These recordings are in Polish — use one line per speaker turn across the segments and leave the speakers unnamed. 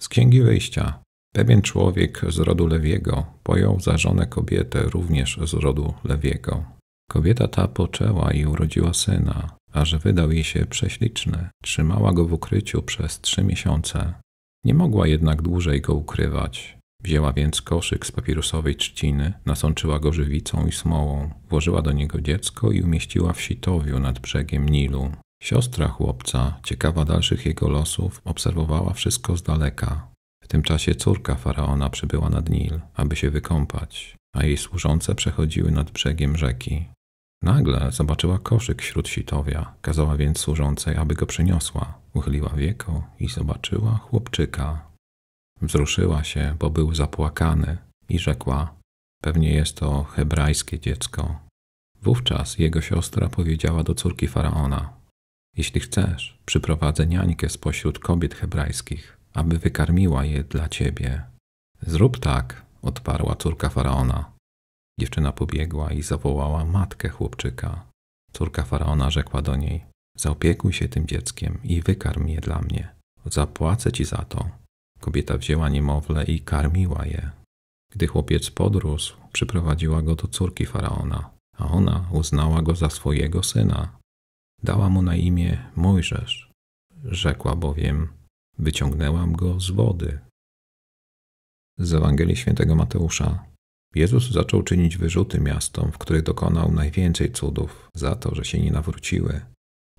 Z Księgi Wyjścia. Pewien człowiek z rodu Lewiego pojął za żonę kobietę również z rodu Lewiego. Kobieta ta poczęła i urodziła syna, a że wydał jej się prześliczny. Trzymała go w ukryciu przez trzy miesiące. Nie mogła jednak dłużej go ukrywać. Wzięła więc koszyk z papirusowej trzciny, nasączyła go żywicą i smołą, włożyła do niego dziecko i umieściła w sitowiu nad brzegiem Nilu. Siostra chłopca, ciekawa dalszych jego losów, obserwowała wszystko z daleka. W tym czasie córka faraona przybyła nad Nil, aby się wykąpać, a jej służące przechodziły nad brzegiem rzeki. Nagle zobaczyła koszyk wśród sitowia, kazała więc służącej, aby go przyniosła. Uchyliła wieko i zobaczyła chłopczyka. Wzruszyła się, bo był zapłakany i rzekła: Pewnie jest to hebrajskie dziecko. Wówczas jego siostra powiedziała do córki faraona: Jeśli chcesz, przyprowadzę niańkę spośród kobiet hebrajskich, aby wykarmiła je dla ciebie. Zrób tak, odparła córka faraona. Dziewczyna pobiegła i zawołała matkę chłopczyka. Córka faraona rzekła do niej: Zaopiekuj się tym dzieckiem i wykarm je dla mnie. Zapłacę ci za to. Kobieta wzięła niemowlę i karmiła je. Gdy chłopiec podrósł, przyprowadziła go do córki faraona, a ona uznała go za swojego syna. Dała mu na imię Mojżesz. Rzekła bowiem: Wyciągnęłam go z wody. Z Ewangelii Świętego Mateusza. Jezus zaczął czynić wyrzuty miastom, w których dokonał najwięcej cudów, za to, że się nie nawróciły.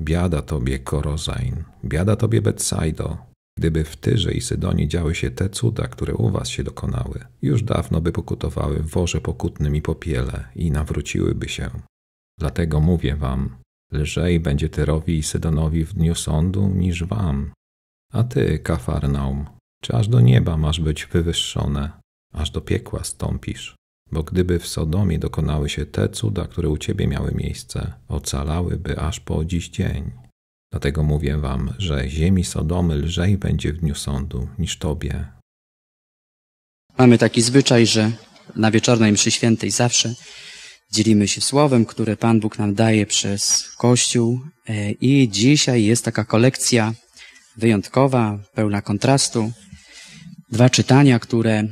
Biada tobie, Korozain, biada tobie, Betsaido. Gdyby w Tyrze i Sydonie działy się te cuda, które u was się dokonały, już dawno by pokutowały w worze pokutnym i popiele i nawróciłyby się. Dlatego mówię wam, lżej będzie Tyrowi i Sydonowi w dniu sądu niż wam. A ty, Kafarnaum, czy aż do nieba masz być wywyższone, aż do piekła stąpisz? Bo gdyby w Sodomie dokonały się te cuda, które u ciebie miały miejsce, ocalałyby aż po dziś dzień. Dlatego mówię wam, że ziemi Sodomy lżej będzie w dniu sądu niż tobie.
Mamy taki zwyczaj, że na wieczornej mszy świętej zawsze dzielimy się słowem, które Pan Bóg nam daje przez Kościół e, i dzisiaj jest taka kolekcja wyjątkowa, pełna kontrastu. Dwa czytania, które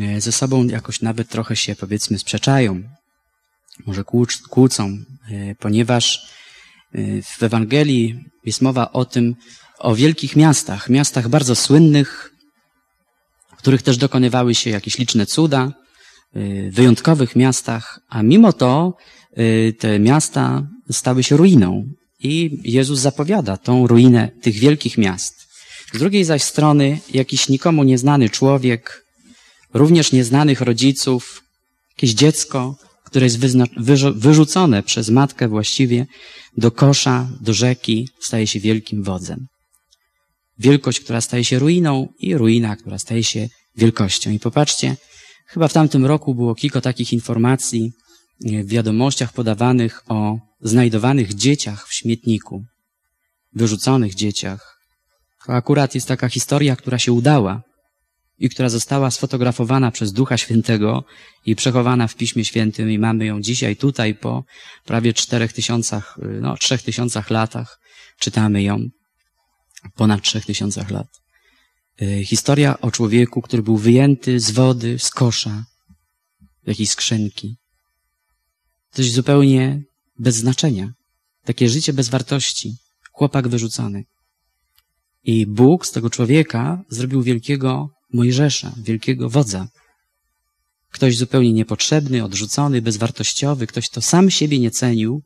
e, ze sobą jakoś nawet trochę się powiedzmy sprzeczają, może kłócą, e, ponieważ w Ewangelii jest mowa o tym, o wielkich miastach, miastach bardzo słynnych, w których też dokonywały się jakieś liczne cuda, wyjątkowych miastach, a mimo to y, te miasta stały się ruiną. I Jezus zapowiada tą ruinę tych wielkich miast. Z drugiej zaś strony jakiś nikomu nieznany człowiek, również nieznanych rodziców, jakieś dziecko, które jest wyrzucone przez matkę właściwie do kosza, do rzeki, staje się wielkim wodzem. Wielkość, która staje się ruiną i ruina, która staje się wielkością. I popatrzcie, chyba w tamtym roku było kilka takich informacji w wiadomościach podawanych o znajdowanych dzieciach w śmietniku, wyrzuconych dzieciach. To akurat jest taka historia, która się udała i która została sfotografowana przez Ducha Świętego i przechowana w Piśmie Świętym i mamy ją dzisiaj tutaj po prawie czterech tysiącach, no trzech tysiącach latach. Czytamy ją ponad trzech tysiącach lat. Y, historia o człowieku, który był wyjęty z wody, z kosza, jakiejś skrzynki. Coś zupełnie bez znaczenia. Takie życie bez wartości. Chłopak wyrzucony. I Bóg z tego człowieka zrobił wielkiego Mojżesza, wielkiego wodza. Ktoś zupełnie niepotrzebny, odrzucony, bezwartościowy, ktoś, kto sam siebie nie cenił,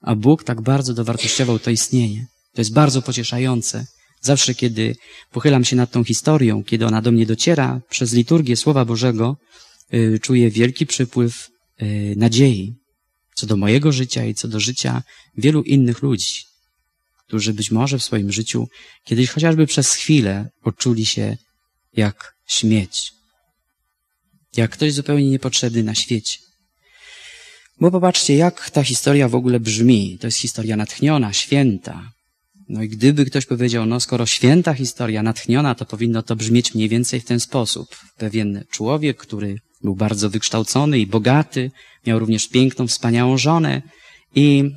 a Bóg tak bardzo dowartościował to istnienie. To jest bardzo pocieszające. Zawsze, kiedy pochylam się nad tą historią, kiedy ona do mnie dociera przez liturgię Słowa Bożego, yy, czuję wielki przypływ yy, nadziei co do mojego życia i co do życia wielu innych ludzi, którzy być może w swoim życiu kiedyś chociażby przez chwilę poczuli się jak śmieć. Jak ktoś zupełnie niepotrzebny na świecie. Bo popatrzcie, jak ta historia w ogóle brzmi. To jest historia natchniona, święta. No i gdyby ktoś powiedział, no skoro święta historia, natchniona, to powinno to brzmieć mniej więcej w ten sposób. Pewien człowiek, który był bardzo wykształcony i bogaty, miał również piękną, wspaniałą żonę i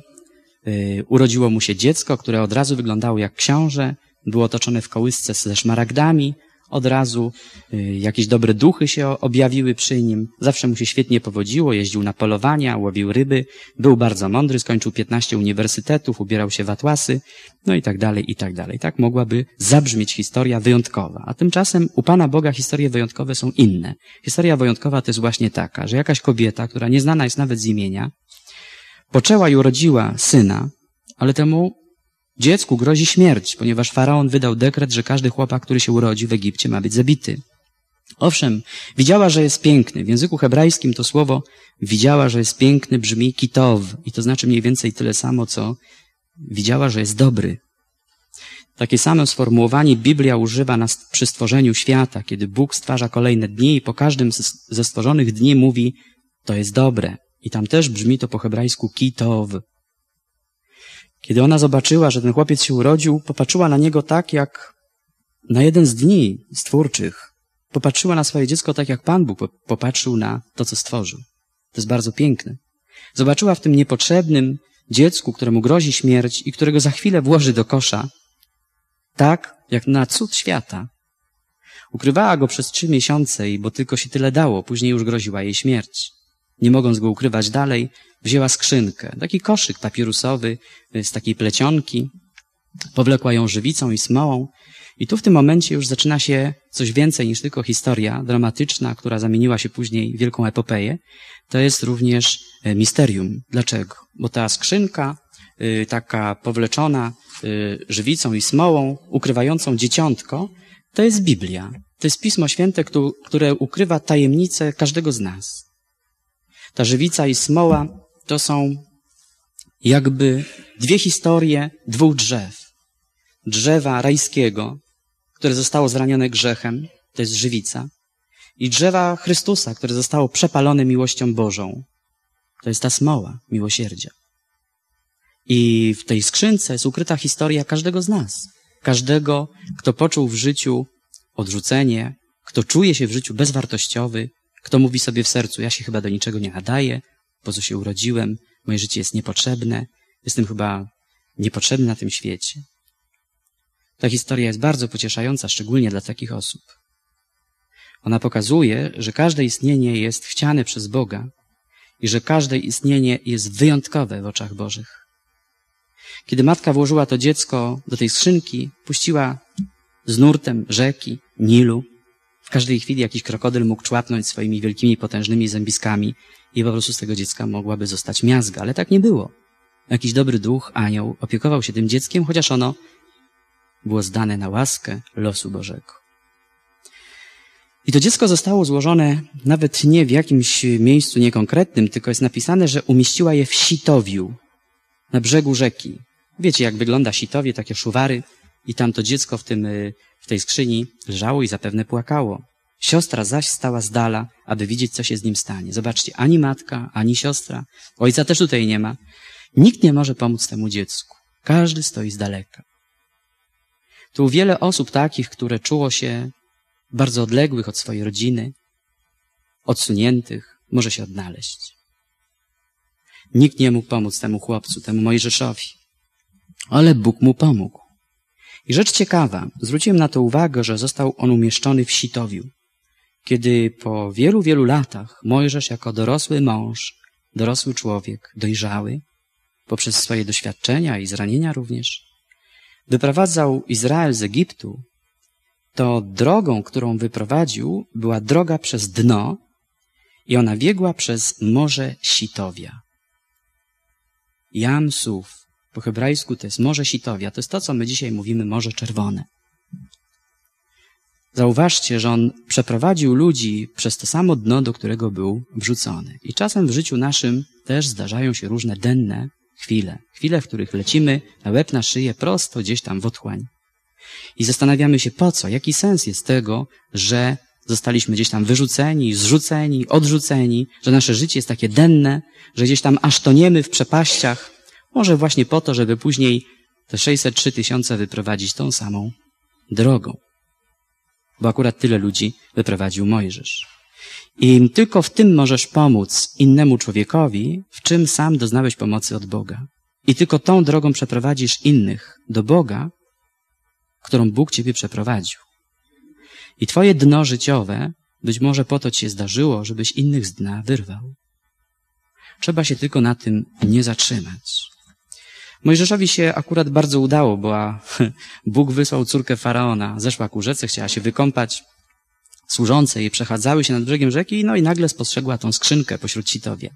y, urodziło mu się dziecko, które od razu wyglądało jak książę, było otoczone w kołysce ze szmaragdami, Od razu y, jakieś dobre duchy się objawiły przy nim. Zawsze mu się świetnie powodziło, jeździł na polowania, łowił ryby, był bardzo mądry, skończył 15 uniwersytetów, ubierał się w atłasy, no i tak dalej, i tak dalej. Tak mogłaby zabrzmieć historia wyjątkowa. A tymczasem u Pana Boga historie wyjątkowe są inne. Historia wyjątkowa to jest właśnie taka, że jakaś kobieta, która nieznana jest nawet z imienia, poczęła i urodziła syna, ale temu Dziecku grozi śmierć, ponieważ faraon wydał dekret, że każdy chłopak, który się urodzi w Egipcie, ma być zabity. Owszem, widziała, że jest piękny. W języku hebrajskim to słowo widziała, że jest piękny brzmi kitow i to znaczy mniej więcej tyle samo, co widziała, że jest dobry. Takie samo sformułowanie Biblia używa na, przy stworzeniu świata, kiedy Bóg stwarza kolejne dni i po każdym ze stworzonych dni mówi, to jest dobre. I tam też brzmi to po hebrajsku kitow. Kiedy ona zobaczyła, że ten chłopiec się urodził, popatrzyła na niego tak, jak na jeden z dni stwórczych. Popatrzyła na swoje dziecko tak, jak Pan Bóg popatrzył na to, co stworzył. To jest bardzo piękne. Zobaczyła w tym niepotrzebnym dziecku, któremu grozi śmierć i którego za chwilę włoży do kosza, tak jak na cud świata. Ukrywała go przez trzy miesiące, bo tylko się tyle dało, później już groziła jej śmierć. Nie mogąc go ukrywać dalej, wzięła skrzynkę, taki koszyk papirusowy z takiej plecionki, powlekła ją żywicą i smołą i tu w tym momencie już zaczyna się coś więcej niż tylko historia dramatyczna, która zamieniła się później w wielką epopeję. To jest również e, misterium. Dlaczego? Bo ta skrzynka, y, taka powleczona y, żywicą i smołą, ukrywającą dzieciątko, to jest Biblia. To jest Pismo Święte, które ukrywa tajemnice każdego z nas. Ta żywica i smoła to są jakby dwie historie dwóch drzew. Drzewa rajskiego, które zostało zranione grzechem, to jest żywica, i drzewa Chrystusa, które zostało przepalone miłością Bożą, to jest ta smoła miłosierdzia. I w tej skrzynce jest ukryta historia każdego z nas. Każdego, kto poczuł w życiu odrzucenie, kto czuje się w życiu bezwartościowy, kto mówi sobie w sercu, ja się chyba do niczego nie nadaję, po co się urodziłem, moje życie jest niepotrzebne, jestem chyba niepotrzebny na tym świecie. Ta historia jest bardzo pocieszająca, szczególnie dla takich osób. Ona pokazuje, że każde istnienie jest chciane przez Boga i że każde istnienie jest wyjątkowe w oczach Bożych. Kiedy matka włożyła to dziecko do tej skrzynki, puściła z nurtem rzeki, Nilu, w każdej chwili jakiś krokodyl mógł człapnąć swoimi wielkimi, potężnymi zębiskami i po prostu z tego dziecka mogłaby zostać miazga, ale tak nie było. Jakiś dobry duch, anioł, opiekował się tym dzieckiem, chociaż ono było zdane na łaskę losu Bożego. I to dziecko zostało złożone nawet nie w jakimś miejscu niekonkretnym, tylko jest napisane, że umieściła je w sitowiu, na brzegu rzeki. Wiecie, jak wygląda sitowie, takie szuwary, i tam to dziecko w tym y, w tej skrzyni leżało i zapewne płakało. Siostra zaś stała z dala, aby widzieć, co się z nim stanie. Zobaczcie, ani matka, ani siostra. Ojca też tutaj nie ma. Nikt nie może pomóc temu dziecku. Każdy stoi z daleka. Tu wiele osób takich, które czuło się bardzo odległych od swojej rodziny, odsuniętych, może się odnaleźć. Nikt nie mógł pomóc temu chłopcu, temu Mojżeszowi. Ale Bóg mu pomógł. I rzecz ciekawa, zwróciłem na to uwagę, że został on umieszczony w sitowiu. Kiedy po wielu, wielu latach Mojżesz jako dorosły mąż, dorosły człowiek, dojrzały, poprzez swoje doświadczenia i zranienia również, wyprowadzał Izrael z Egiptu, to drogą, którą wyprowadził, była droga przez dno i ona biegła przez Morze Sitowia. Jamsów, po hebrajsku to jest Morze Sitowia. To jest to, co my dzisiaj mówimy Morze Czerwone. Zauważcie, że on przeprowadził ludzi przez to samo dno, do którego był wrzucony. I czasem w życiu naszym też zdarzają się różne denne chwile. Chwile, w których lecimy na łeb na szyję prosto gdzieś tam w otchłań. I zastanawiamy się po co, jaki sens jest tego, że zostaliśmy gdzieś tam wyrzuceni, zrzuceni, odrzuceni, że nasze życie jest takie denne, że gdzieś tam aż toniemy w przepaściach, może właśnie po to, żeby później te 603 tysiące wyprowadzić tą samą drogą. Bo akurat tyle ludzi wyprowadził Mojżesz. I tylko w tym możesz pomóc innemu człowiekowi, w czym sam doznałeś pomocy od Boga. I tylko tą drogą przeprowadzisz innych do Boga, którą Bóg ciebie przeprowadził. I twoje dno życiowe być może po to ci się zdarzyło, żebyś innych z dna wyrwał. Trzeba się tylko na tym nie zatrzymać. Mojżeszowi się akurat bardzo udało, bo Bóg wysłał córkę faraona, zeszła ku rzece, chciała się wykąpać. Służące jej przechadzały się nad brzegiem rzeki, no i nagle spostrzegła tą skrzynkę pośród sitowie.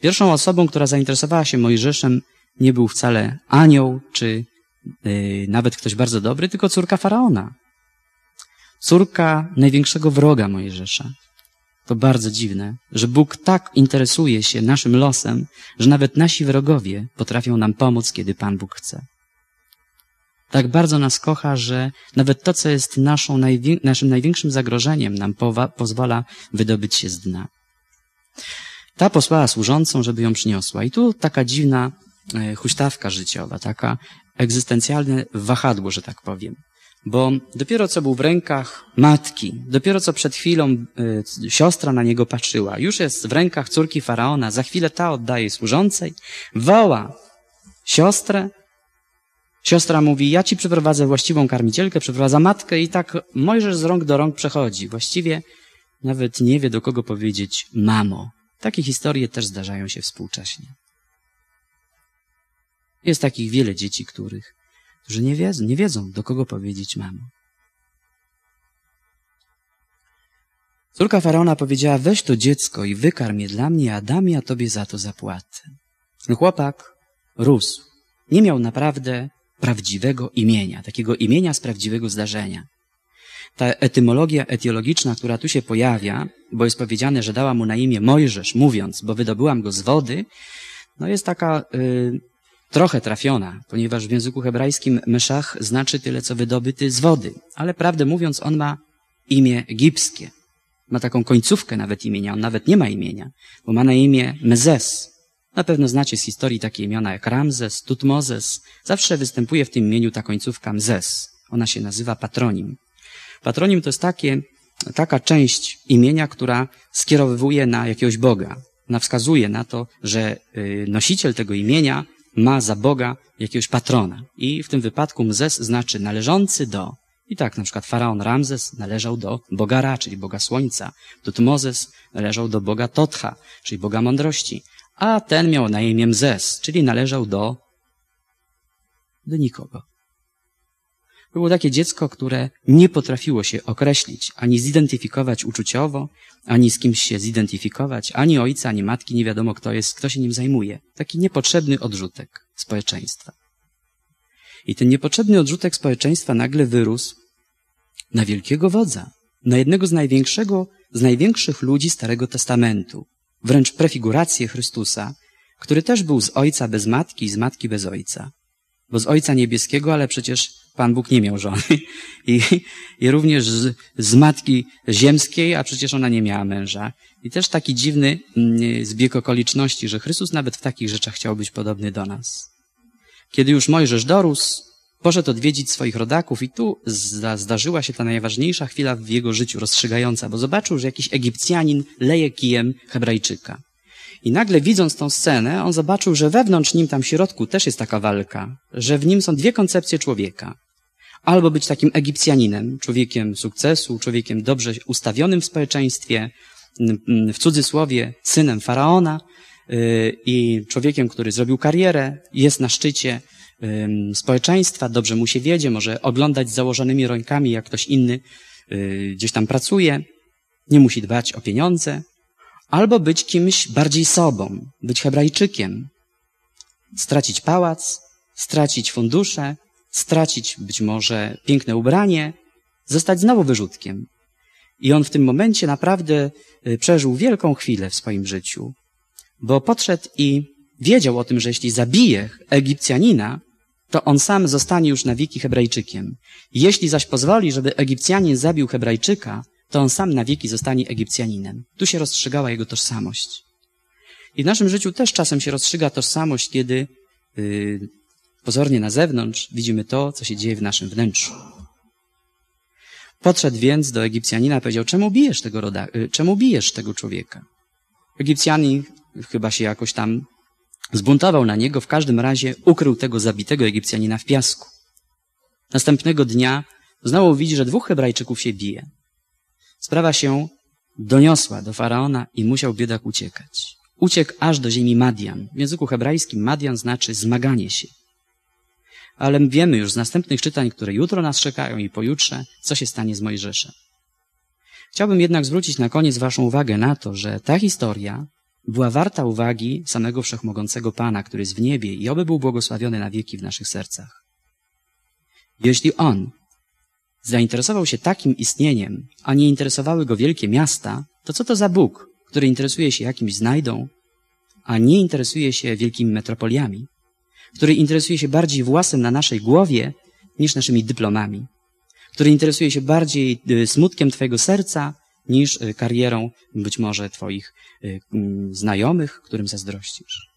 Pierwszą osobą, która zainteresowała się Mojżeszem, nie był wcale anioł, czy yy, nawet ktoś bardzo dobry, tylko córka faraona. Córka największego wroga Mojżesza. To bardzo dziwne, że Bóg tak interesuje się naszym losem, że nawet nasi wrogowie potrafią nam pomóc, kiedy Pan Bóg chce. Tak bardzo nas kocha, że nawet to, co jest naszą naszym największym zagrożeniem, nam pozwala wydobyć się z dna. Ta posłała służącą, żeby ją przyniosła. I tu taka dziwna e, huśtawka życiowa, taka egzystencjalne wahadło, że tak powiem bo dopiero co był w rękach matki, dopiero co przed chwilą y, siostra na niego patrzyła, już jest w rękach córki faraona, za chwilę ta oddaje służącej, woła siostrę, siostra mówi, ja ci przyprowadzę właściwą karmicielkę, przyprowadza matkę i tak Mojżesz z rąk do rąk przechodzi. Właściwie nawet nie wie, do kogo powiedzieć mamo. Takie historie też zdarzają się współcześnie. Jest takich wiele dzieci, których którzy nie wiedzą, nie wiedzą, do kogo powiedzieć mamo. Córka faraona powiedziała, weź to dziecko i wykarm je dla mnie, a dam ja tobie za to zapłatę. Ten chłopak rósł. Nie miał naprawdę prawdziwego imienia, takiego imienia z prawdziwego zdarzenia. Ta etymologia etiologiczna, która tu się pojawia, bo jest powiedziane, że dała mu na imię Mojżesz, mówiąc, bo wydobyłam go z wody, no jest taka y, trochę trafiona, ponieważ w języku hebrajskim Meszach znaczy tyle, co wydobyty z wody. Ale prawdę mówiąc, on ma imię egipskie. Ma taką końcówkę nawet imienia. On nawet nie ma imienia, bo ma na imię Mezes. Na pewno znacie z historii takie imiona jak Ramzes, Tutmozes. Zawsze występuje w tym imieniu ta końcówka Mzes. Ona się nazywa patronim. Patronim to jest takie, taka część imienia, która skierowuje na jakiegoś Boga. Ona wskazuje na to, że y, nosiciel tego imienia ma za Boga jakiegoś patrona. I w tym wypadku Mzes znaczy należący do. I tak na przykład faraon Ramzes należał do Boga Ra, czyli Boga Słońca. Tutmozes należał do Boga Totcha, czyli Boga Mądrości. A ten miał na imię Mzes, czyli należał do, do nikogo. Było takie dziecko, które nie potrafiło się określić, ani zidentyfikować uczuciowo, ani z kimś się zidentyfikować, ani ojca, ani matki, nie wiadomo kto jest, kto się nim zajmuje. Taki niepotrzebny odrzutek społeczeństwa. I ten niepotrzebny odrzutek społeczeństwa nagle wyrósł na wielkiego wodza, na jednego z największego, z największych ludzi Starego Testamentu, wręcz prefigurację Chrystusa, który też był z ojca bez matki i z matki bez ojca. Bo z ojca niebieskiego, ale przecież Pan Bóg nie miał żony. I, i również z, z, matki ziemskiej, a przecież ona nie miała męża. I też taki dziwny mm, zbieg okoliczności, że Chrystus nawet w takich rzeczach chciał być podobny do nas. Kiedy już Mojżesz dorósł, poszedł odwiedzić swoich rodaków i tu zdarzyła się ta najważniejsza chwila w jego życiu, rozstrzygająca, bo zobaczył, że jakiś Egipcjanin leje kijem Hebrajczyka. I nagle widząc tą scenę, on zobaczył, że wewnątrz nim tam w środku też jest taka walka, że w nim są dwie koncepcje człowieka. Albo być takim Egipcjaninem, człowiekiem sukcesu, człowiekiem dobrze ustawionym w społeczeństwie, w cudzysłowie synem faraona y, i człowiekiem, który zrobił karierę, jest na szczycie społeczeństwa, dobrze mu się wiedzie, może oglądać z założonymi rękami, jak ktoś inny y, gdzieś tam pracuje, nie musi dbać o pieniądze, albo być kimś bardziej sobą, być Hebrajczykiem, stracić pałac, stracić fundusze, stracić być może piękne ubranie, zostać znowu wyrzutkiem. I on w tym momencie naprawdę y, przeżył wielką chwilę w swoim życiu, bo podszedł i wiedział o tym, że jeśli zabije Egipcjanina, to on sam zostanie już na wieki Hebrajczykiem. Jeśli zaś pozwoli, żeby Egipcjanin zabił Hebrajczyka, to on sam na wieki zostanie Egipcjaninem. Tu się rozstrzygała jego tożsamość. I w naszym życiu też czasem się rozstrzyga tożsamość, kiedy yy, pozornie na zewnątrz widzimy to, co się dzieje w naszym wnętrzu. Podszedł więc do Egipcjanina i powiedział, czemu bijesz tego roda, yy, czemu bijesz tego człowieka? Egipcjanin chyba się jakoś tam zbuntował na niego, w każdym razie ukrył tego zabitego Egipcjanina w piasku. Następnego dnia Znowu widzi, że dwóch Hebrajczyków się bije. Sprawa się doniosła do faraona i musiał biedak uciekać. Uciekł aż do ziemi Madian. W języku hebrajskim Madian znaczy zmaganie się. Ale wiemy już z następnych czytań, które jutro nas czekają i pojutrze, co się stanie z Mojżeszem. Chciałbym jednak zwrócić na koniec Waszą uwagę na to, że ta historia była warta uwagi samego wszechmogącego Pana, który jest w niebie i oby był błogosławiony na wieki w naszych sercach. Jeśli On zainteresował się takim istnieniem, a nie interesowały go wielkie miasta, to co to za Bóg, który interesuje się jakimś znajdą, a nie interesuje się wielkimi metropoliami, który interesuje się bardziej własem na naszej głowie niż naszymi dyplomami, który interesuje się bardziej y, smutkiem Twojego serca niż y, karierą być może Twoich y, znajomych, którym zazdrościsz.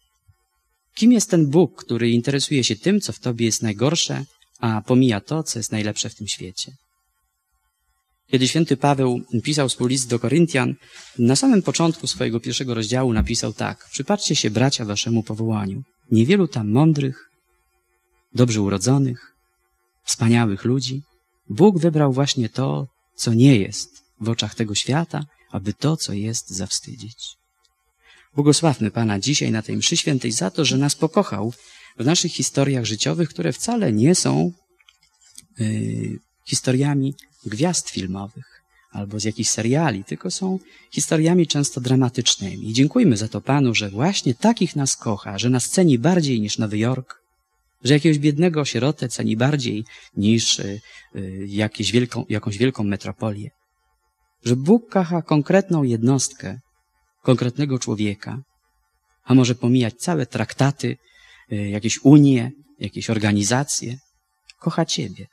Kim jest ten Bóg, który interesuje się tym, co w Tobie jest najgorsze, a pomija to, co jest najlepsze w tym świecie? Kiedy święty Paweł pisał swój list do Koryntian, na samym początku swojego pierwszego rozdziału napisał tak: Przypatrzcie się, bracia, waszemu powołaniu. Niewielu tam mądrych, dobrze urodzonych, wspaniałych ludzi. Bóg wybrał właśnie to, co nie jest w oczach tego świata, aby to, co jest, zawstydzić. Błogosławmy Pana dzisiaj na tej mszy świętej za to, że nas pokochał w naszych historiach życiowych, które wcale nie są yy, historiami gwiazd filmowych albo z jakichś seriali, tylko są historiami często dramatycznymi. I dziękujmy za to Panu, że właśnie takich nas kocha, że nas ceni bardziej niż Nowy Jork, że jakiegoś biednego sierotę ceni bardziej niż y, y, wielką, jakąś wielką metropolię. Że Bóg kocha konkretną jednostkę, konkretnego człowieka, a może pomijać całe traktaty, y, jakieś unie, jakieś organizacje. Kocha Ciebie.